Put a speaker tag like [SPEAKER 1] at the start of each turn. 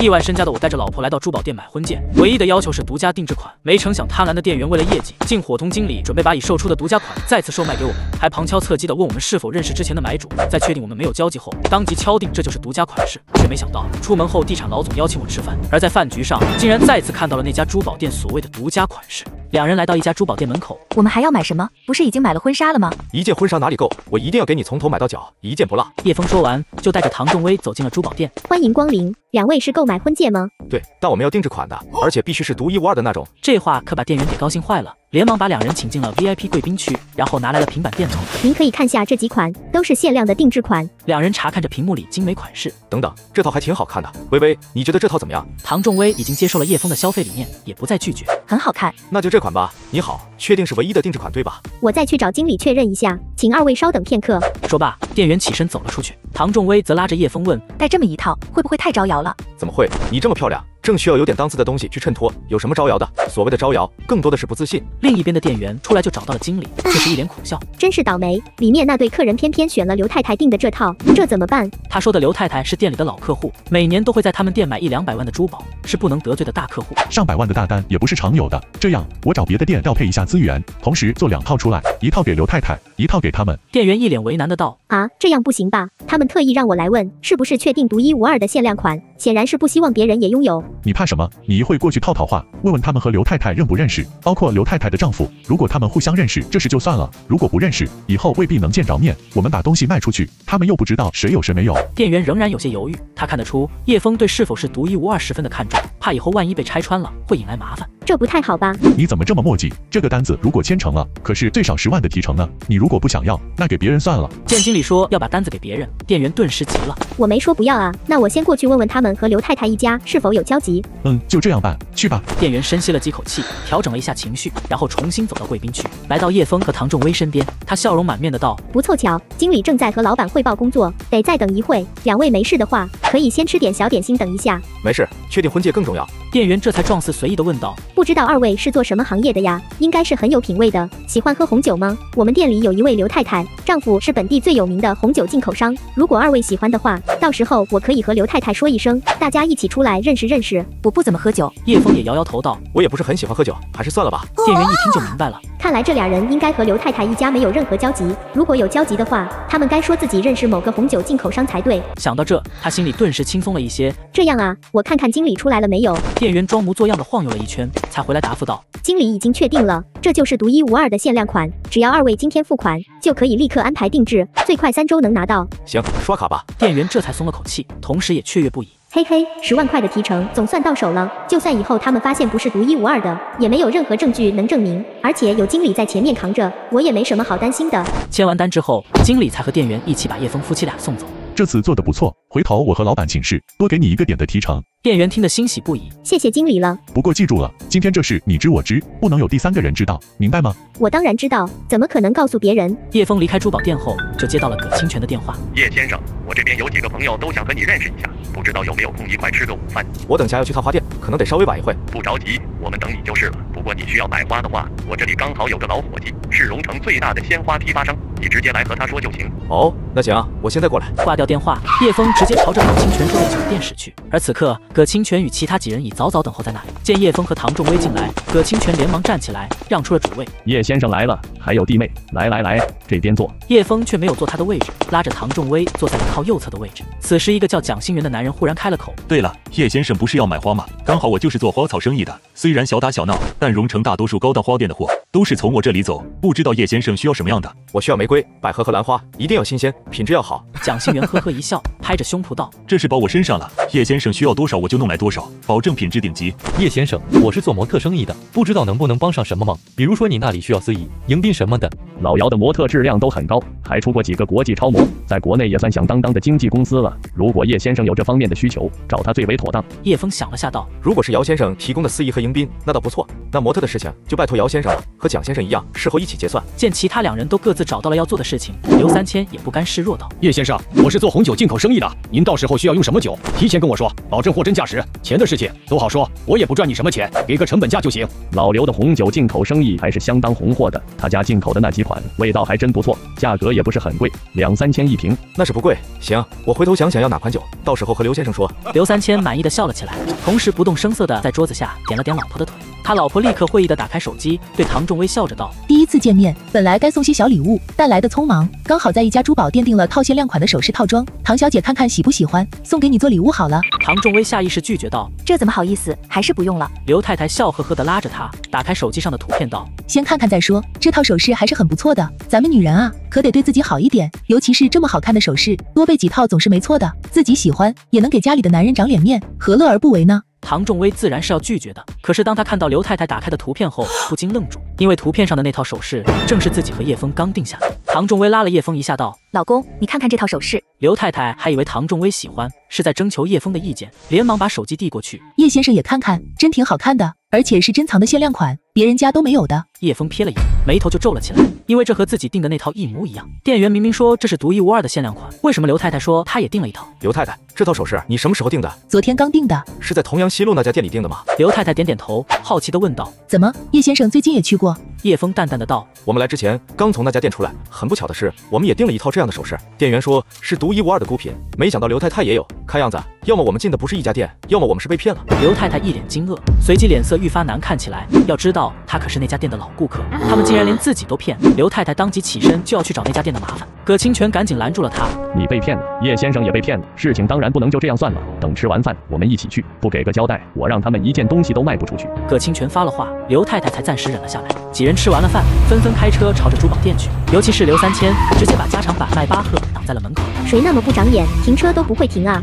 [SPEAKER 1] 亿万身家的我带着老婆来到珠宝店买婚戒，唯一的要求是独家定制款。没成想贪婪的店员为了业绩，竟伙同经理准备把已售出的独家款再次售卖给我们，还旁敲侧击的问我们是否认识之前的买主。在确定我们没有交集后，当即敲定这就是独家款式。却没想到出门后，地产老总邀请我吃饭，而在饭局上竟然再次看到了那家珠宝店所谓的独家款式。两人来到一家珠宝店门口，
[SPEAKER 2] 我们还要买什么？不是已经买了婚纱了吗？
[SPEAKER 3] 一件婚纱哪里够？我一定要给你从头买到脚，一件不落。
[SPEAKER 1] 叶枫说完，就带着唐仲威走进了珠宝店。
[SPEAKER 4] 欢迎光临，两位是购买婚戒吗？
[SPEAKER 3] 对，但我们要定制款的，而且必须是独一无二的那种。
[SPEAKER 1] 这话可把店员给高兴坏了，连忙把两人请进了 VIP 贵宾区，然后拿来了平板电脑。
[SPEAKER 4] 您可以看下这几款，都是限量的定制款。
[SPEAKER 1] 两人查看着屏幕里精美款式，
[SPEAKER 3] 等等，这套还挺好看的。微微，你觉得这套怎么样？
[SPEAKER 1] 唐仲威已经接受了叶枫的消费理念，也不再拒绝。
[SPEAKER 2] 很好看，
[SPEAKER 3] 那就这款吧。你好，确定是唯一的定制款对吧？
[SPEAKER 4] 我再去找经理确认一下，请二位稍等片刻。
[SPEAKER 1] 说罢，店员起身走了出去。唐仲威则拉着叶枫问：“
[SPEAKER 2] 带这么一套，会不会太招摇了？”
[SPEAKER 3] 怎么会？你这么漂亮。正需要有点档次的东西去衬托，有什么招摇的？所谓的招摇，更多的是不自信。
[SPEAKER 1] 另一边的店员出来就找到了经理，却是一脸苦笑，
[SPEAKER 4] 真是倒霉。里面那对客人偏偏选了刘太太订的这套，这怎么办？
[SPEAKER 1] 他说的刘太太是店里的老客户，每年都会在他们店买一两百万的珠宝，是不能得罪的大客户。
[SPEAKER 5] 上百万的大单也不是常有的。这样，我找别的店调配一下资源，同时做两套出来，一套给刘太太，一套给他们。
[SPEAKER 1] 店员一脸为难的道：
[SPEAKER 4] 啊，这样不行吧？他们特意让我来问，是不是确定独一无二的限量款？显然是不希望别人也拥有。
[SPEAKER 5] 你怕什么？你。一会过去套套话，问问他们和刘太太认不认识，包括刘太太的丈夫。如果他们互相认识，这事就算了；如果不认识，以后未必能见着面。我们把东西卖出去，他们又不知道谁有谁没有。
[SPEAKER 1] 店员仍然有些犹豫，他看得出叶枫对是否是独一无二十分的看重，怕以后万一被拆穿了，会引来麻烦。
[SPEAKER 4] 这不太好吧？
[SPEAKER 5] 你怎么这么磨叽？这个单子如果签成了，可是最少十万的提成呢。你如果不想要，那给别人算了。
[SPEAKER 1] 见经理说要把单子给别人，店员顿时急了。
[SPEAKER 4] 我没说不要啊，那我先过去问问他们和刘太太一家是否有交集。
[SPEAKER 5] 嗯，就这样办，去吧。
[SPEAKER 1] 店员深吸了几口气，调整了一下情绪，然后重新走到贵宾区，来到叶枫和唐仲威身边。他笑容满面的道：“
[SPEAKER 4] 不凑巧，经理正在和老板汇报工作，得再等一会。两位没事的话，可以先吃点小点心等一下。
[SPEAKER 3] 没事，确定婚戒更重要。”
[SPEAKER 1] 店员这才状似随意的问道：“
[SPEAKER 4] 不知道二位是做什么行业的呀？应该是很有品味的。喜欢喝红酒吗？我们店里有一位刘太太，丈夫是本地最有名的红酒进口商。如果二位喜欢的话，到时候我可以和刘太太说一声，大家一起出来认识认识。
[SPEAKER 2] 我不怎么喝酒。”
[SPEAKER 1] 叶枫也摇摇头道：“
[SPEAKER 3] 我也不是很喜欢喝酒，还是算了吧。”
[SPEAKER 1] 店员一听就明白了，
[SPEAKER 4] 看来这俩人应该和刘太太一家没有任何交集。如果有交集的话，他们该说自己认识某个红酒进口商才对。
[SPEAKER 1] 想到这，他心里顿时轻松了一些。
[SPEAKER 4] 这样啊，我看看经理出来了没有？
[SPEAKER 1] 店员装模作样的晃悠了一圈，才回来答复道：“
[SPEAKER 4] 经理已经确定了，这就是独一无二的限量款。只要二位今天付款，就可以立刻安排定制，最快三周能拿到。”
[SPEAKER 3] 行，刷卡吧。
[SPEAKER 1] 店员这才松了口气，同时也雀跃不已。
[SPEAKER 4] 嘿嘿，十万块的提成总算到手了。就算以后他们发现不是独一无二的，也没有任何证据能证明。而且有经理在前面扛着，我也没什么好担心的。
[SPEAKER 1] 签完单之后，经理才和店员一起把叶枫夫妻俩送走。
[SPEAKER 5] 这次做的不错，回头我和老板请示，多给你一个点的提成。
[SPEAKER 1] 店员听得欣喜不已，
[SPEAKER 4] 谢谢经理了。
[SPEAKER 5] 不过记住了，今天这事你知我知，不能有第三个人知道，明白吗？
[SPEAKER 4] 我当然知道，怎么可能告诉别人？
[SPEAKER 1] 叶枫离开珠宝店后，就接到了葛清泉的电话。
[SPEAKER 6] 叶先生，我这边有几个朋友都想和你认识一下，不知道有没有空一块吃个午饭？
[SPEAKER 3] 我等下要去趟花店，可能得稍微晚一会。
[SPEAKER 6] 不着急，我们等你就是了。不过你需要买花的话，我这里刚好有个老伙计，是荣城最大的鲜花批发商，你直接来和他说就行。
[SPEAKER 3] 哦，那行，我现在过来。
[SPEAKER 1] 挂掉电话，叶枫直接朝着葛清泉说的酒店驶去。而此刻，葛清泉与其他几人已早早等候在那里。见叶枫和唐仲威进来，葛清泉连忙站起来，让出了主位。
[SPEAKER 7] 叶先生来了，还有弟妹，来来来，这边坐。
[SPEAKER 1] 叶枫却没有坐他的位置，拉着唐仲威坐在了靠右侧的位置。此时，一个叫蒋新元的男人忽然开了口：“
[SPEAKER 8] 对了，叶先生不是要买花吗？刚好我就是做花草生意的，虽然小打小闹，但荣成大多数高档花店的货。都是从我这里走。不知道叶先生需要什么样的？
[SPEAKER 3] 我需要玫瑰、百合和兰花，一定要新鲜，品质要好。”
[SPEAKER 1] 蒋新元呵呵一笑，拍着胸脯道：“
[SPEAKER 8] 这是包我身上了。叶先生需要多少我就弄来多少，保证品质顶级。”
[SPEAKER 9] 叶先生，我是做模特生意的，不知道能不能帮上什么忙？比如说你那里需要司仪、迎宾什么的。
[SPEAKER 7] 老姚的模特质量都很高，还出过几个国际超模，在国内也算响当当的经纪公司了。如果叶先生有这方面的需求，找他最为妥当。
[SPEAKER 1] 叶峰想了下道：“
[SPEAKER 3] 如果是姚先生提供的司仪和迎宾，那倒不错。那模特的事情就拜托姚先生了，和蒋先生一样，事后一起结算。”
[SPEAKER 1] 见其他两人都各自。自找到了要做的事情，刘三千也不甘示弱道：“
[SPEAKER 10] 叶先生，我是做红酒进口生意的，您到时候需要用什么酒，提前跟我说，保证货真价实。钱的事情都好说，我也不赚你什么钱，给个成本价就行。”
[SPEAKER 7] 老刘的红酒进口生意还是相当红火的，他家进口的那几款味道还真不错，价格也不是很贵，两三千一瓶。
[SPEAKER 3] 那是不贵。行，我回头想想要哪款酒，到时候和刘先生说。
[SPEAKER 1] 刘三千满意的笑了起来，同时不动声色的在桌子下点了点老婆的腿。他老婆立刻会意的打开手机，对唐仲威笑着道：“
[SPEAKER 11] 第一次见面，本来该送些小礼物，但来的匆忙，刚好在一家珠宝店订了套限量款的首饰套装。唐小姐看看喜不喜欢，送给你做礼物好了。”
[SPEAKER 1] 唐仲威下意识拒绝道：“
[SPEAKER 2] 这怎么好意思，还是不用了。”
[SPEAKER 1] 刘太太笑呵呵的拉着他，打开手机上的图片道：“
[SPEAKER 11] 先看看再说，这套首饰还是很不错的。咱们女人啊，可得对自己好一点，尤其是这么好看的首饰，多备几套总是没错的。自己喜欢，也能给家里的男人长脸面，何乐而不为呢？”
[SPEAKER 1] 唐仲威自然是要拒绝的，可是当他看到刘太太打开的图片后，不禁愣住，因为图片上的那套首饰正是自己和叶枫刚定下的。唐仲威拉了叶枫一下，道：“
[SPEAKER 2] 老公，你看看这套首饰。”
[SPEAKER 1] 刘太太还以为唐仲威喜欢，是在征求叶枫的意见，连忙把手机递过去：“
[SPEAKER 11] 叶先生也看看，真挺好看的，而且是珍藏的限量款，别人家都没有的。”
[SPEAKER 1] 叶枫瞥了眼，眉头就皱了起来，因为这和自己订的那套一模一样。店员明明说这是独一无二的限量款，为什么刘太太说她也订了一套？
[SPEAKER 3] 刘太太，这套首饰你什么时候订的？
[SPEAKER 11] 昨天刚订的。
[SPEAKER 3] 是在同阳西路那家店里订的吗？
[SPEAKER 1] 刘太太点点头，好奇地问道：“
[SPEAKER 11] 怎么，叶先生最近也去过？”
[SPEAKER 1] 叶枫淡淡的道：“
[SPEAKER 3] 我们来之前刚从那家店出来，很不巧的是，我们也订了一套这样的首饰。店员说是独一无二的孤品，没想到刘太太也有。看样子，要么我们进的不是一家店，要么我们是被骗了。”
[SPEAKER 1] 刘太太一脸惊愕，随即脸色愈发难看起来。要知道，她可是那家店的老顾客，他们竟然连自己都骗。刘太太当即起身就要去找那家店的麻烦，葛清泉赶紧拦住了她：“
[SPEAKER 7] 你被骗了，叶先生也被骗了，事情当然不能就这样算了。等吃完饭，我们一起去，不给个交代，我让他们一件东西都卖不出去。”
[SPEAKER 1] 葛清泉发了话，刘太太才暂时忍了下来。几人吃完了饭，纷纷开车朝着珠宝店去，尤其是刘三千，直接把加长版迈巴赫挡在了门口。
[SPEAKER 4] 谁那么不长眼，停车都不会停啊！